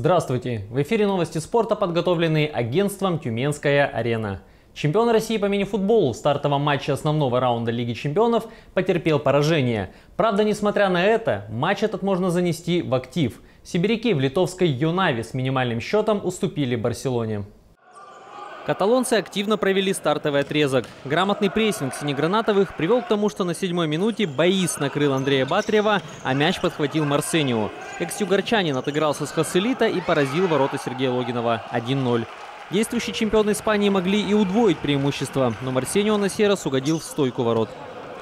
Здравствуйте! В эфире новости спорта, подготовленные агентством «Тюменская арена». Чемпион России по мини-футболу в стартовом матче основного раунда Лиги чемпионов потерпел поражение. Правда, несмотря на это, матч этот можно занести в актив. Сибиряки в литовской Юнаве с минимальным счетом уступили Барселоне. Каталонцы активно провели стартовый отрезок. Грамотный прессинг синегранатовых привел к тому, что на седьмой минуте Боис накрыл Андрея Батрева, а мяч подхватил Марсенио. Экс-югорчанин отыгрался с Хаселита и поразил ворота Сергея Логинова 1-0. Действующие чемпионы Испании могли и удвоить преимущество, но Марсенио на сей раз угодил в стойку ворот.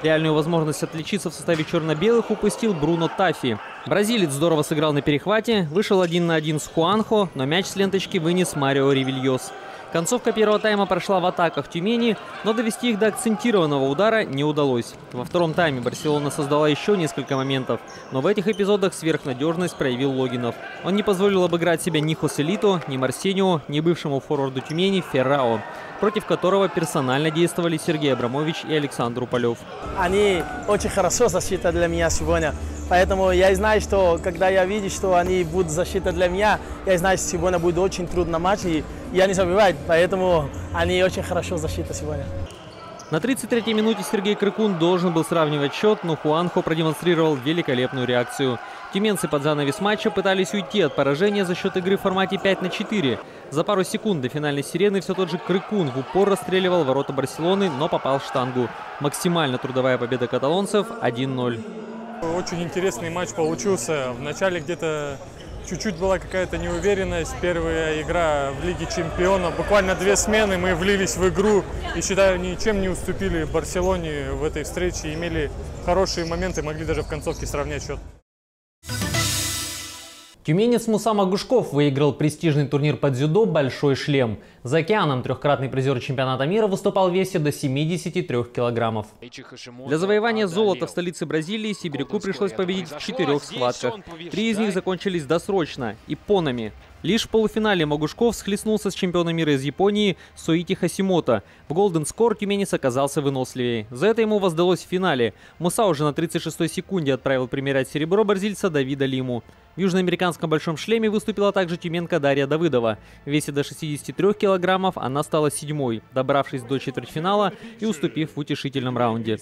Реальную возможность отличиться в составе черно-белых упустил Бруно Тафи. Бразилец здорово сыграл на перехвате, вышел один на один с Хуанхо, но мяч с ленточки вынес Марио Ревильос. Концовка первого тайма прошла в атаках Тюмени, но довести их до акцентированного удара не удалось. Во втором тайме Барселона создала еще несколько моментов, но в этих эпизодах сверхнадежность проявил Логинов. Он не позволил обыграть себя ни Хоселито, ни Марсенио, ни бывшему форварду Тюмени Феррао, против которого персонально действовали Сергей Абрамович и Александр Уполев. Они очень хорошо защита для меня сегодня. Поэтому я знаю, что когда я вижу, что они будут защита для меня, я знаю, что сегодня будет очень трудно матч, и я не забиваю, поэтому они очень хорошо защита сегодня. На 33-й минуте Сергей Крыкун должен был сравнивать счет, но Хуанхо продемонстрировал великолепную реакцию. Тюменцы под занавес матча пытались уйти от поражения за счет игры в формате 5 на 4. За пару секунд до финальной сирены все тот же Крыкун в упор расстреливал ворота Барселоны, но попал в штангу. Максимально трудовая победа каталонцев 1-0. Очень интересный матч получился. В начале где-то чуть-чуть была какая-то неуверенность. Первая игра в Лиге Чемпионов. Буквально две смены мы влились в игру и, считаю, ничем не уступили Барселоне в этой встрече. Имели хорошие моменты, могли даже в концовке сравнять счет. Тюменец Муса Магушков выиграл престижный турнир под дзюдо «Большой шлем». За океаном трехкратный призер чемпионата мира выступал в весе до 73 килограммов. Для завоевания золота в столице Бразилии Сибиряку пришлось победить в четырех схватках. Три из них закончились досрочно – иппонами. Лишь в полуфинале Магушков схлестнулся с чемпионом мира из Японии Суити Хасимото. В Голден Скор тюменец оказался выносливее. За это ему воздалось в финале. Муса уже на 36-й секунде отправил примерять серебро бразильца Давида Лиму. В южноамериканском большом шлеме выступила также тюменка Дарья Давыдова. В весе до 63 килограммов она стала седьмой, добравшись до четвертьфинала и уступив в утешительном раунде.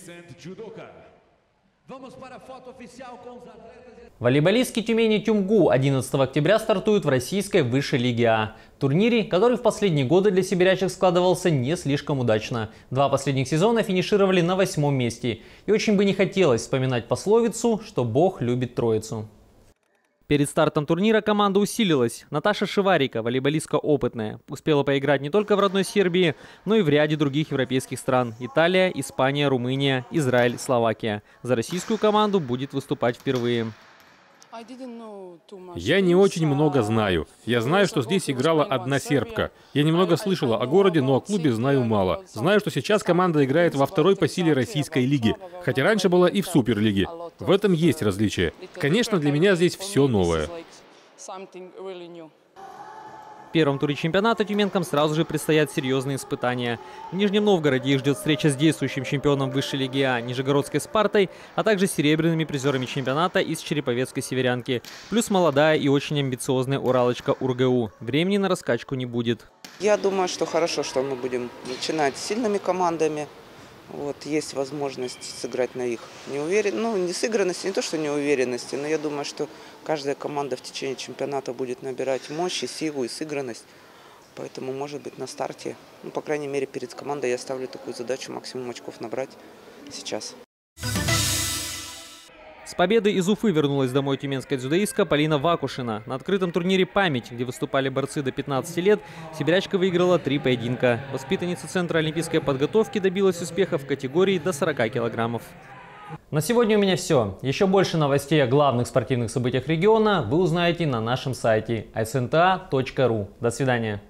Волейболистский Тюмени Тюмгу 11 октября стартует в российской высшей лиге А. Турнире, который в последние годы для сибирячек складывался не слишком удачно. Два последних сезона финишировали на восьмом месте. И очень бы не хотелось вспоминать пословицу, что Бог любит троицу. Перед стартом турнира команда усилилась. Наташа Шиварика, волейболистка опытная, успела поиграть не только в родной Сербии, но и в ряде других европейских стран. Италия, Испания, Румыния, Израиль, Словакия. За российскую команду будет выступать впервые. Я не очень много знаю. Я знаю, что здесь играла одна сербка. Я немного слышала о городе, но о клубе знаю мало. Знаю, что сейчас команда играет во второй по силе российской лиги, хотя раньше была и в суперлиге. В этом есть различие. Конечно, для меня здесь все новое. Первом туре чемпионата тюменкам сразу же предстоят серьезные испытания. В Нижнем Новгороде их ждет встреча с действующим чемпионом высшей лиги А Нижегородской Спартой, а также серебряными призерами чемпионата из Череповецкой Северянки. Плюс молодая и очень амбициозная Уралочка УрГУ. Времени на раскачку не будет. Я думаю, что хорошо, что мы будем начинать с сильными командами. Вот, есть возможность сыграть на их неуверенности, ну, не сыгранности, не то, что неуверенности, но я думаю, что каждая команда в течение чемпионата будет набирать мощь, и силу и сыгранность. Поэтому, может быть, на старте, ну, по крайней мере, перед командой я ставлю такую задачу максимум очков набрать сейчас. Победой из Уфы вернулась домой тюменская дзюдоистка Полина Вакушина. На открытом турнире «Память», где выступали борцы до 15 лет, сибирячка выиграла три поединка. Воспитанница Центра олимпийской подготовки добилась успеха в категории до 40 килограммов. На сегодня у меня все. Еще больше новостей о главных спортивных событиях региона вы узнаете на нашем сайте isnta.ru. До свидания.